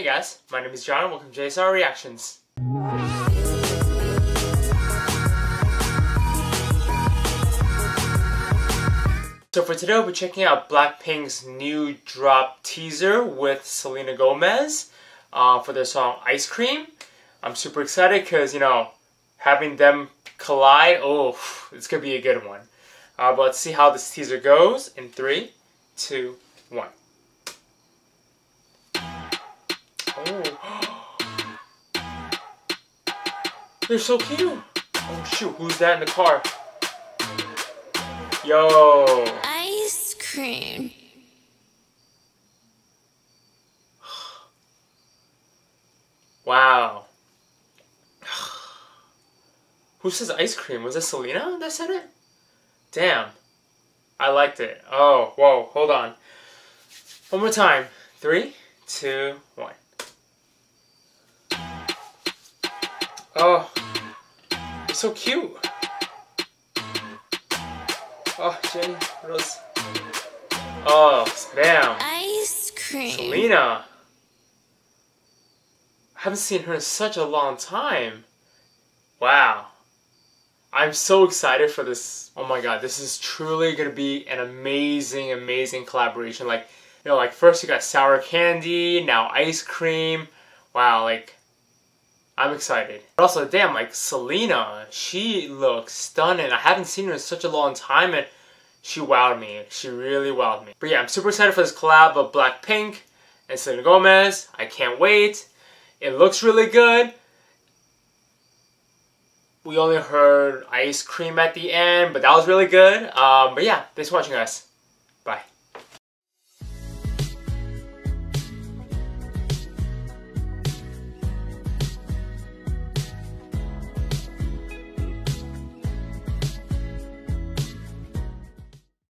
Hey guys, my name is John and welcome to JSR Reactions. So for today, we'll be checking out Blackpink's new drop teaser with Selena Gomez uh, for their song Ice Cream. I'm super excited because, you know, having them collide, oh, it's going to be a good one. Uh, but let's see how this teaser goes in three, two, one. They're so cute. Oh shoot, who's that in the car? Yo. Ice cream. Wow. Who says ice cream? Was it Selena that said it? Damn. I liked it. Oh, whoa, hold on. One more time. Three, two, one. Oh, it's so cute. Oh, Jennie, Rose. Oh, bam. Ice cream. Selena. I haven't seen her in such a long time. Wow. I'm so excited for this. Oh my god, this is truly gonna be an amazing, amazing collaboration. Like, you know, like first you got sour candy, now ice cream. Wow, like, I'm excited. But also, damn, like Selena, she looks stunning. I haven't seen her in such a long time and she wowed me. She really wowed me. But yeah, I'm super excited for this collab of Blackpink and Selena Gomez. I can't wait. It looks really good. We only heard ice cream at the end, but that was really good. Um, but yeah, thanks for watching, guys.